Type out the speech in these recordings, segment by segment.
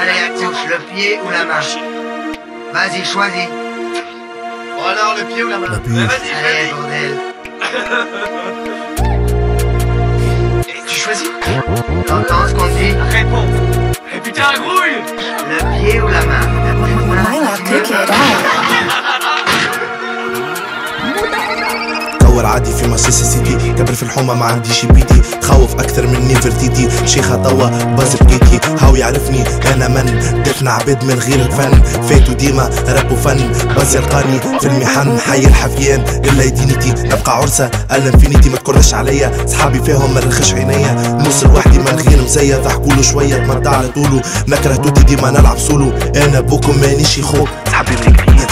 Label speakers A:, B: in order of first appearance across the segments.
A: Allez, touche le pied ou la main. Vas-y, choisis.
B: Bon alors, le pied ou la main Vas-y,
A: Allez, bordel.
C: كور عادي في مانشستر سيتي كبر في الحومه ما عنديش بيتي. تخوف أكثر من نيفرتيتي شيخه توا باز بكيتي هاو يعرفني أنا من؟ دفن عباد من غير الفن فاتوا ديما راب وفن. باز يلقاني في المحن. حي الحفيان الا يدينيتي. نبقى عرسة الا انفينيتي. ما تكرش عليا. صحابي فيهم ما نرخش عينيا. نوصل وحدي من غير مزية. ضحكولو شوية. تمتع على طولو. نكره توتي ديما نلعب سولو. أنا بوكم مانيش يخوك.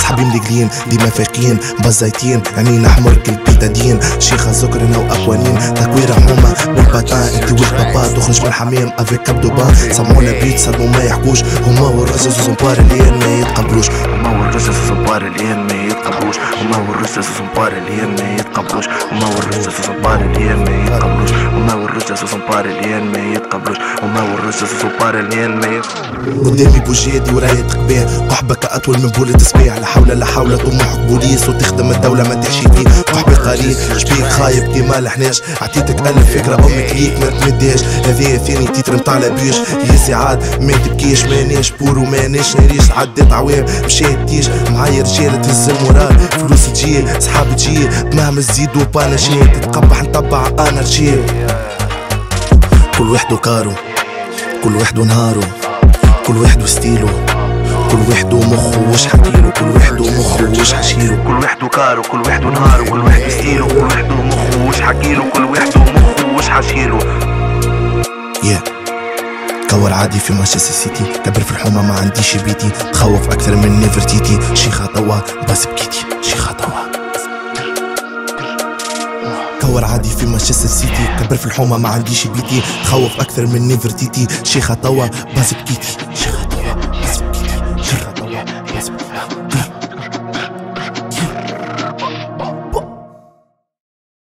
C: صحابي ملقلين ديما فايقين بزايتين عينينا حمر كل بيتادين شيخة زكرنا واقوانين تكويرة حومة بالباتان أنت والبابا تخرج من الحمام أفيك كبدوبان سمعونا بيت صدموا ما يحكوش. هما والرصاص وزنبار اللي ما يتقبلوش. هما والرصاص وزنبار اللي ما يتقبلوش. هما والرصاص وزنبار اللي ما يتقبلوش. هما والرصاص وزنبار اللي ما يتقبلوش. هما والرصاص وزنبار اللي ما يتقبلوش. هما والرصاص وزنبار اللي ما يتقبلوش قدامي بوجادي ورايا تقبيه قحبك أطول من بولة سبيع لا حول لا حول طموحك بوليس وتخدم الدولة ما تحشي فيه. قحبي قليل شبيك خايب كيما الحناش. عطيتك ألف فكرة أمك ليك ما تمداش هذايا ثاني تيتر متاع لابيش. يا سعاد ما تبكيش ماناش بور وماناش نريش. عديت عوام مشيت تيج معايا رجال تهز المورال فلوس تجي صحاب تجي. مهما تزيد وبانا شي. تتقبح نطبع أنا رجال كل واحد وكارو كل واحد ونهارو كل واحد وستيلو كل واحد ومخه وش حكيلو كل واحد ومخه وش حشيلو كل واحد وكارو كل واحد ونهارو كل واحد وستيلو كل واحد ومخه وش حكيلو كل واحد ومخه وش حشيلو يا كور عادي في مانشستر سيتي كبر في الحومة ما عنديش بيتي تخوف أكثر من نيفرتيتي شيخة توا بس بكيتي شيخة توا كور عادي في مانشستر سيتي. كبر في الحومة ما عنديش بيتي تخوف أكثر من نيفرتيتي شيخة توا بس بكيتي شيخة توا بكيتي شيخة توا بس بكيتي